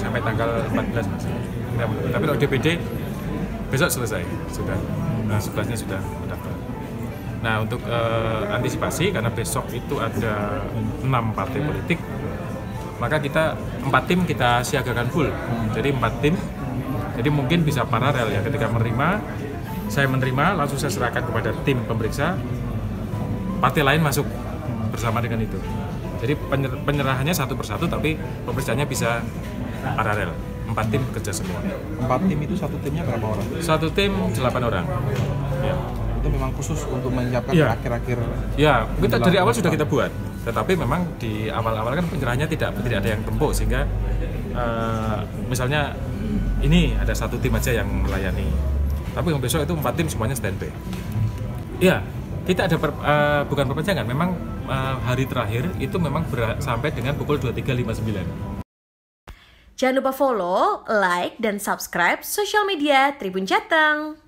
tanggal 14 mas. Tapi kalau DPD besok selesai sudah. Nah, 11-nya sudah mendaftar. Nah, untuk eh, antisipasi karena besok itu ada enam partai politik, maka kita empat tim kita siagakan full. Jadi empat tim. Jadi mungkin bisa paralel ya ketika menerima saya menerima langsung saya serahkan kepada tim pemeriksa partai lain masuk bersama dengan itu. Jadi penyer- penyerahannya satu persatu tapi pemeriksaannya bisa paralel. Empat tim bekerja semua. Empat tim itu satu timnya berapa orang? Satu tim delapan orang. Ya. Itu memang khusus untuk menyiapkan Iya. akhir-akhir Ya, kita dari awal sudah kita buat. Tetapi memang di awal-awal kan penyerahannya tidak tidak ada yang tempuh sehingga eh, misalnya ini ada satu tim aja yang melayani. Tapi yang besok itu empat tim semuanya standby. Iya, kita ada per- eh, bukan perpanjangan, memang eh, hari terakhir itu memang ber- sampai dengan pukul 23.59. Jangan lupa follow, like, dan subscribe sosial media Tribun Jateng.